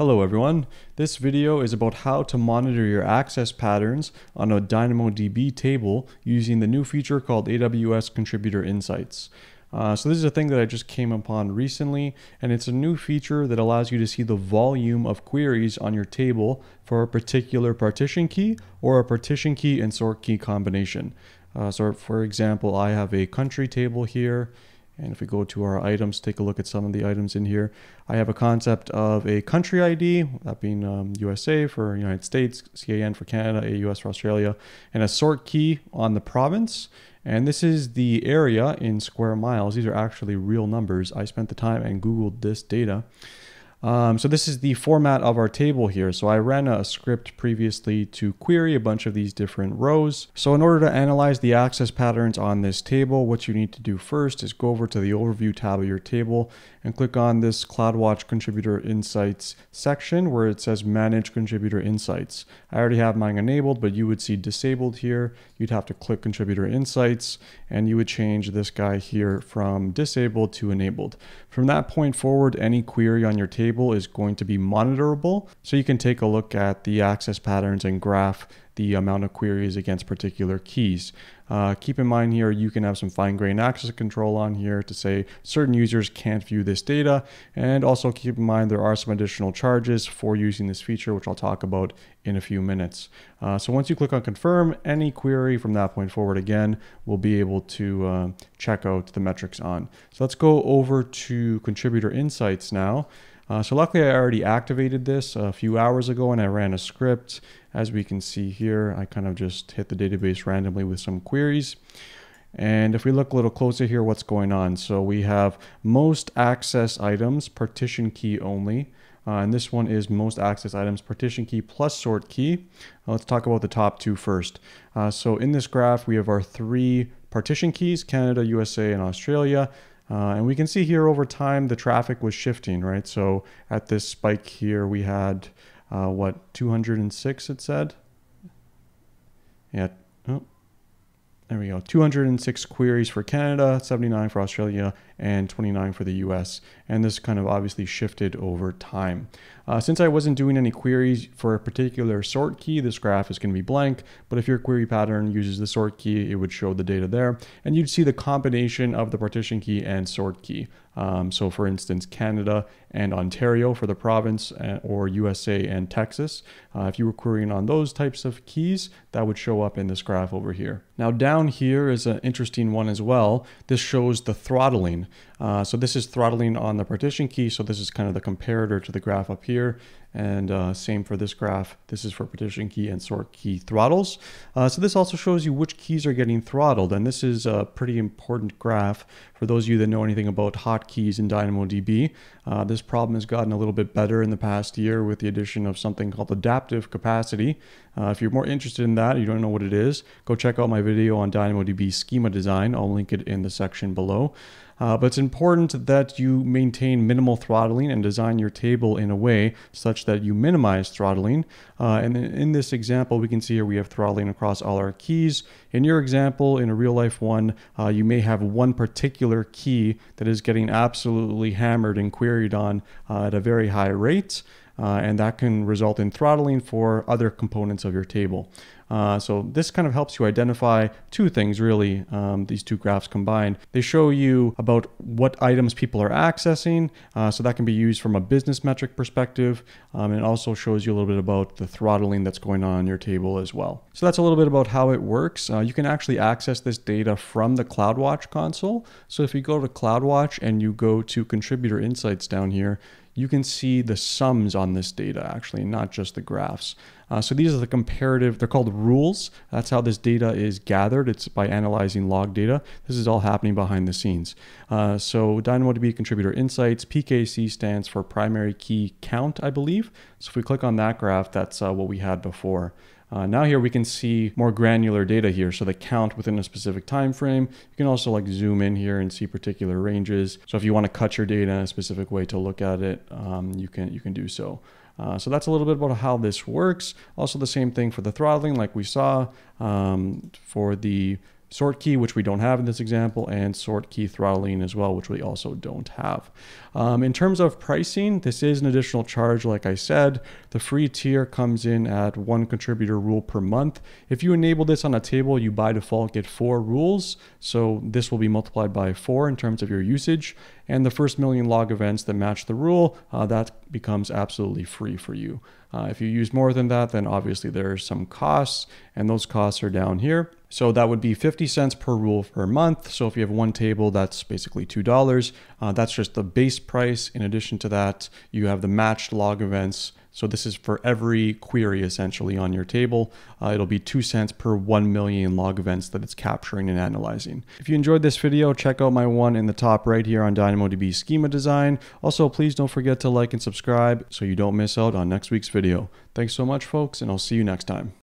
Hello everyone. This video is about how to monitor your access patterns on a DynamoDB table using the new feature called AWS Contributor Insights. Uh, so this is a thing that I just came upon recently, and it's a new feature that allows you to see the volume of queries on your table for a particular partition key or a partition key and sort key combination. Uh, so for example, I have a country table here, and if we go to our items, take a look at some of the items in here. I have a concept of a country ID, that being um, USA for United States, CAN for Canada, AUS for Australia, and a sort key on the province. And this is the area in square miles. These are actually real numbers. I spent the time and Googled this data. Um, so this is the format of our table here. So I ran a script previously to query a bunch of these different rows. So in order to analyze the access patterns on this table, what you need to do first is go over to the overview tab of your table and click on this CloudWatch Contributor Insights section where it says Manage Contributor Insights. I already have mine enabled, but you would see disabled here. You'd have to click Contributor Insights and you would change this guy here from disabled to enabled. From that point forward, any query on your table is going to be monitorable. So you can take a look at the access patterns and graph the amount of queries against particular keys. Uh, keep in mind here, you can have some fine-grained access control on here to say certain users can't view this data. And also keep in mind there are some additional charges for using this feature, which I'll talk about in a few minutes. Uh, so once you click on confirm, any query from that point forward again, will be able to uh, check out the metrics on. So let's go over to contributor insights now. Uh, so luckily I already activated this a few hours ago and I ran a script. As we can see here, I kind of just hit the database randomly with some queries. And if we look a little closer here, what's going on? So we have most access items, partition key only. Uh, and this one is most access items, partition key plus sort key. Uh, let's talk about the top two first. Uh, so in this graph, we have our three partition keys, Canada, USA, and Australia. Uh, and we can see here over time the traffic was shifting, right? So at this spike here, we had uh, what 206 it said. Yeah, oh, there we go. 206 queries for Canada, 79 for Australia, and 29 for the US. And this kind of obviously shifted over time. Uh, since I wasn't doing any queries for a particular sort key, this graph is going to be blank. But if your query pattern uses the sort key, it would show the data there. And you'd see the combination of the partition key and sort key. Um, so for instance, Canada and Ontario for the province uh, or USA and Texas. Uh, if you were querying on those types of keys, that would show up in this graph over here. Now down here is an interesting one as well. This shows the throttling. Uh, so this is throttling on the partition key. So this is kind of the comparator to the graph up here. And uh, same for this graph. This is for partition key and sort key throttles. Uh, so this also shows you which keys are getting throttled. And this is a pretty important graph for those of you that know anything about hotkeys in DynamoDB. Uh, this problem has gotten a little bit better in the past year with the addition of something called adaptive capacity. Uh, if you're more interested in that, you don't know what it is, go check out my video on DynamoDB schema design. I'll link it in the section below. Uh, but it's important that you maintain minimal throttling and design your table in a way such that you minimize throttling. Uh, and in this example, we can see here we have throttling across all our keys. In your example, in a real life one, uh, you may have one particular key that is getting absolutely hammered and queried on uh, at a very high rate. Uh, and that can result in throttling for other components of your table. Uh, so this kind of helps you identify two things really, um, these two graphs combined. They show you about what items people are accessing, uh, so that can be used from a business metric perspective, um, and it also shows you a little bit about the throttling that's going on in your table as well. So that's a little bit about how it works. Uh, you can actually access this data from the CloudWatch console. So if you go to CloudWatch and you go to Contributor Insights down here, you can see the sums on this data actually, not just the graphs. Uh, so these are the comparative, they're called rules. That's how this data is gathered. It's by analyzing log data. This is all happening behind the scenes. Uh, so DynamoDB Contributor Insights, PKC stands for Primary Key Count, I believe. So if we click on that graph, that's uh, what we had before. Uh, now here we can see more granular data here. So the count within a specific time frame. You can also like zoom in here and see particular ranges. So if you want to cut your data in a specific way to look at it, um, you can you can do so. Uh, so that's a little bit about how this works. Also the same thing for the throttling like we saw um, for the sort key, which we don't have in this example, and sort key throttling as well, which we also don't have. Um, in terms of pricing, this is an additional charge, like I said. The free tier comes in at one contributor rule per month. If you enable this on a table, you by default get four rules. So this will be multiplied by four in terms of your usage. And the first million log events that match the rule, uh, that becomes absolutely free for you. Uh, if you use more than that, then obviously there are some costs, and those costs are down here. So that would be 50 cents per rule per month. So if you have one table, that's basically $2. Uh, that's just the base price. In addition to that, you have the matched log events. So this is for every query essentially on your table. Uh, it'll be two cents per 1 million log events that it's capturing and analyzing. If you enjoyed this video, check out my one in the top right here on DynamoDB schema design. Also, please don't forget to like and subscribe so you don't miss out on next week's video. Thanks so much, folks, and I'll see you next time.